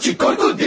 Patrick Corcoran.